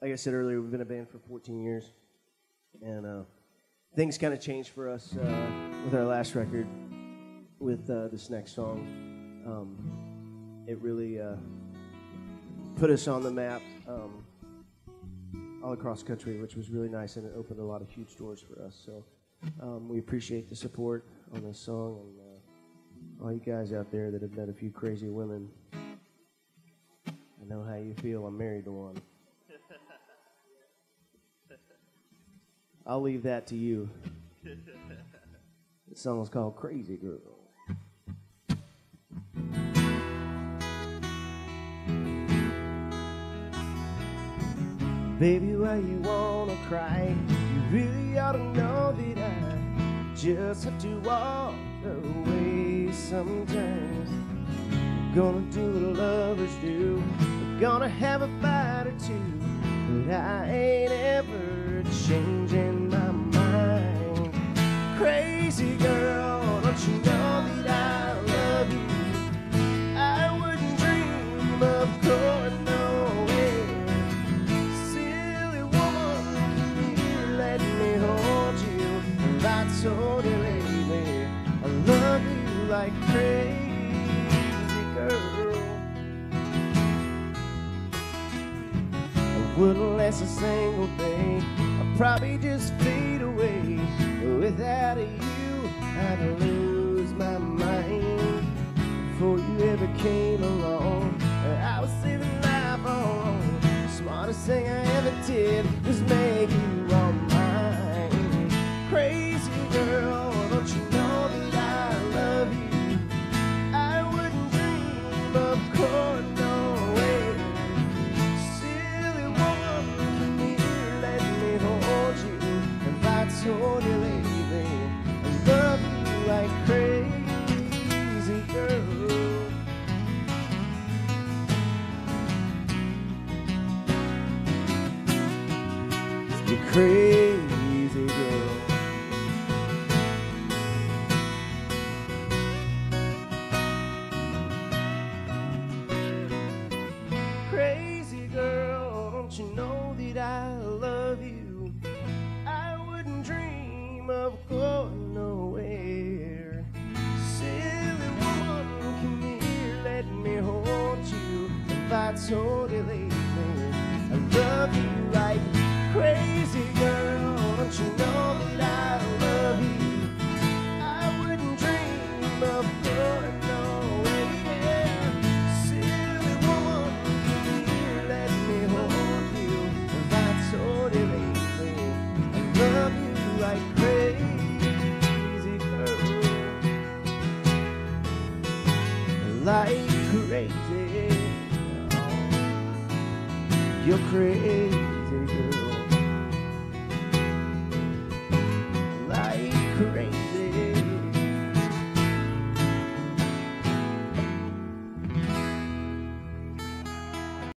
like I said earlier, we've been a band for 14 years, and uh, things kind of changed for us uh, with our last record. With uh, this next song, um, it really uh, put us on the map um, all across country, which was really nice, and it opened a lot of huge doors for us. So um, we appreciate the support on this song, and uh, all you guys out there that have met a few crazy women. I know how you feel. I'm married to one. I'll leave that to you. This song is called Crazy Girl. Baby, why you wanna cry? You really ought to know that I just have to walk away sometimes. We're gonna do what lovers do. We're gonna have a fight or two. But I ain't ever changing. Girl, don't you know that I love you? I wouldn't dream of going nowhere. Silly woman, let me hold you? I told you I love you like crazy girl. I wouldn't last a single day. I'd probably just fade away. Without you, I'd lose my mind. Before you ever came along, I was saving life wrong. The smartest thing I ever did was make you all mine. Crazy crazy girl. Crazy girl, don't you know that I love you? I wouldn't dream of going nowhere. Silly woman, come here, let me hold you. If I told you lately, I love you like crazy girl, don't you know that I love you? I wouldn't dream of going nowhere. Silly woman, come here, let me hold you. If I told you lately, I love you like crazy girl, like crazy. You're crazy